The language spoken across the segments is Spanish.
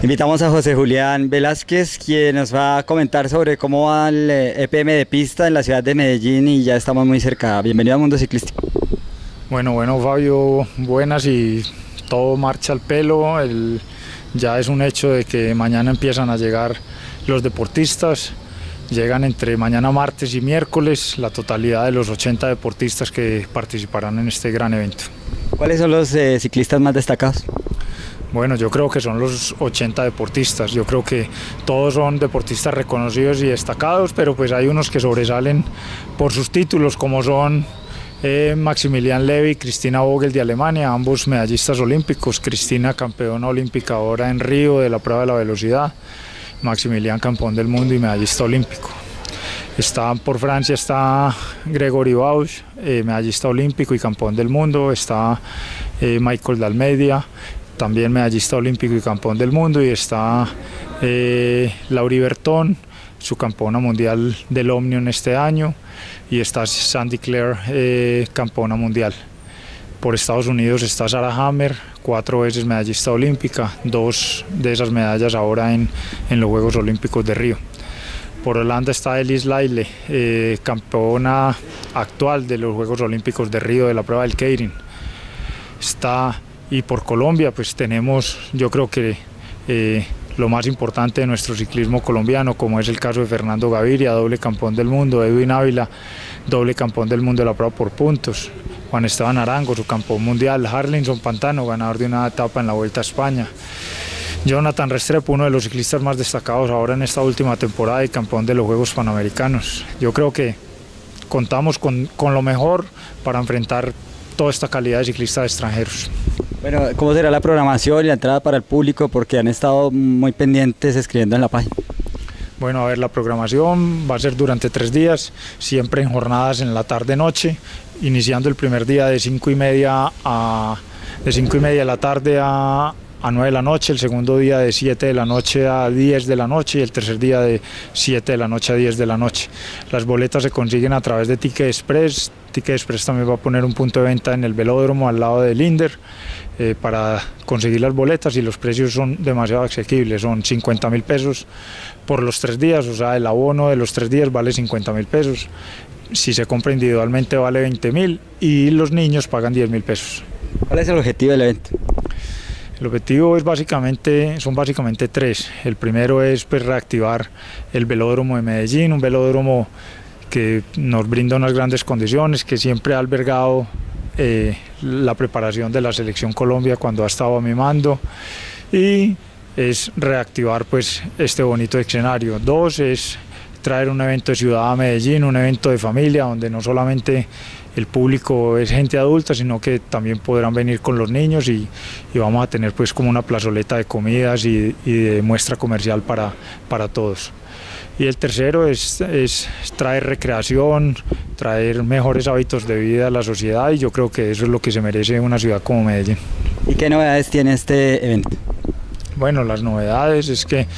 Invitamos a José Julián Velázquez, quien nos va a comentar sobre cómo va el EPM de pista en la ciudad de Medellín y ya estamos muy cerca. Bienvenido al mundo ciclístico. Bueno, bueno Fabio, buenas y todo marcha al pelo. El, ya es un hecho de que mañana empiezan a llegar los deportistas. Llegan entre mañana martes y miércoles la totalidad de los 80 deportistas que participarán en este gran evento. ¿Cuáles son los eh, ciclistas más destacados? Bueno, yo creo que son los 80 deportistas. Yo creo que todos son deportistas reconocidos y destacados, pero pues hay unos que sobresalen por sus títulos, como son eh, Maximilian Levy y Cristina Vogel de Alemania, ambos medallistas olímpicos. Cristina campeona olímpica ahora en Río de la prueba de la velocidad. Maximilian campeón del mundo y medallista olímpico. Está por Francia está Gregory Bausch, eh, medallista olímpico y campeón del mundo. Está eh, Michael Dalmedia, también medallista olímpico y campeón del mundo. Y está eh, Lauri Bertón, su campeona mundial del Omnium este año. Y está Sandy Clare, eh, campeona mundial. Por Estados Unidos está Sarah Hammer, cuatro veces medallista olímpica, dos de esas medallas ahora en, en los Juegos Olímpicos de Río. Por Holanda está Elise Laile, eh, campeona actual de los Juegos Olímpicos de Río de la prueba del Keirin. Está, y por Colombia, pues tenemos, yo creo que eh, lo más importante de nuestro ciclismo colombiano, como es el caso de Fernando Gaviria, doble campeón del mundo, Edwin Ávila, doble campeón del mundo de la prueba por puntos, Juan Esteban Arango, su campeón mundial, Harlinson Pantano, ganador de una etapa en la Vuelta a España. Jonathan Restrepo, uno de los ciclistas más destacados ahora en esta última temporada y campeón de los Juegos Panamericanos. Yo creo que contamos con, con lo mejor para enfrentar toda esta calidad de ciclistas extranjeros. Bueno, ¿cómo será la programación y la entrada para el público? Porque han estado muy pendientes escribiendo en la página. Bueno, a ver, la programación va a ser durante tres días, siempre en jornadas en la tarde-noche, iniciando el primer día de cinco y media a de cinco y media de la tarde a, a 9 de la noche, el segundo día de 7 de la noche a 10 de la noche y el tercer día de 7 de la noche a 10 de la noche. Las boletas se consiguen a través de Ticket Express. Ticket Express también va a poner un punto de venta en el velódromo al lado del Inder eh, para conseguir las boletas y los precios son demasiado asequibles, son 50 mil pesos por los tres días, o sea, el abono de los tres días vale 50 mil pesos. Si se compra individualmente vale 20 mil y los niños pagan 10 mil pesos. ¿Cuál es el objetivo del evento? El objetivo es básicamente, son básicamente tres. El primero es pues, reactivar el velódromo de Medellín, un velódromo que nos brinda unas grandes condiciones, que siempre ha albergado eh, la preparación de la selección Colombia cuando ha estado a mi mando y es reactivar pues este bonito escenario. Dos es traer un evento de ciudad a Medellín, un evento de familia donde no solamente el público es gente adulta, sino que también podrán venir con los niños y, y vamos a tener pues como una plazoleta de comidas y, y de muestra comercial para, para todos. Y el tercero es, es, traer recreación, traer mejores hábitos de vida a la sociedad y yo creo que eso es lo que se merece una ciudad como Medellín. ¿Y qué novedades tiene este evento? Bueno, las novedades es que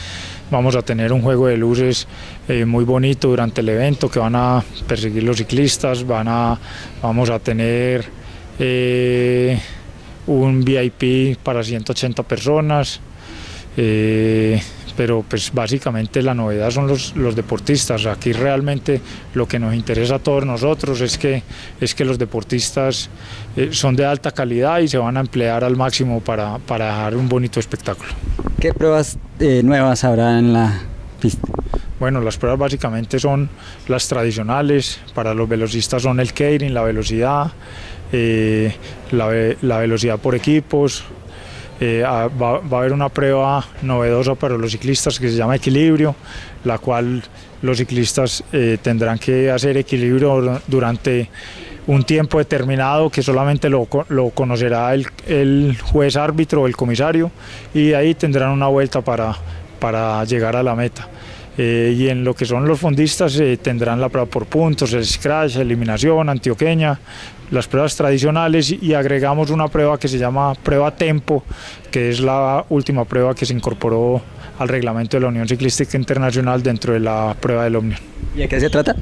vamos a tener un juego de luces eh, muy bonito durante el evento que van a perseguir los ciclistas, van a, vamos a tener eh, un VIP para 180 personas. Eh, pero pues básicamente la novedad son los, los, deportistas. Aquí realmente lo que nos interesa a todos nosotros es que, es que los deportistas son de alta calidad y se van a emplear al máximo para, para dar un bonito espectáculo. ¿Qué pruebas eh, nuevas habrá en la pista? Bueno, las pruebas básicamente son las tradicionales, para los velocistas son el keirin, la velocidad, eh, la, velocidad por equipos, eh, va, va, a haber una prueba novedosa para los ciclistas que se llama equilibrio, la cual los ciclistas tendrán que hacer equilibrio durante un tiempo determinado que solamente lo, lo conocerá el, el, juez árbitro o el comisario y ahí tendrán una vuelta para, para llegar a la meta. Eh, y en lo que son los fondistas eh, tendrán la prueba por puntos, el scratch, eliminación, antioqueña, las pruebas tradicionales y agregamos una prueba que se llama prueba tempo, que es la última prueba que se incorporó al reglamento de la Unión Ciclística Internacional dentro de la prueba del Omnium. ¿Y de qué se trata?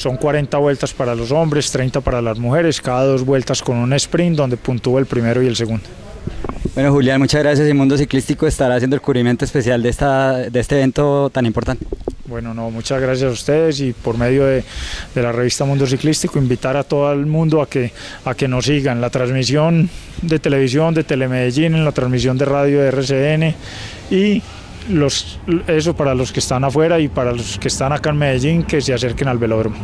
Son 40 vueltas para los hombres, 30 para las mujeres, cada dos vueltas con un sprint donde puntúa el primero y el segundo. Bueno, Julián, muchas gracias. Y Mundo Ciclístico estará haciendo el cubrimiento especial de, esta, de este evento tan importante. Bueno, no, muchas gracias a ustedes y por medio de, de, la revista Mundo Ciclístico invitar a todo el mundo a que, a que nos sigan. La transmisión de televisión de Telemedellín, en la transmisión de radio de RCN y los, eso para los que están afuera y para los que están acá en Medellín que se acerquen al velódromo.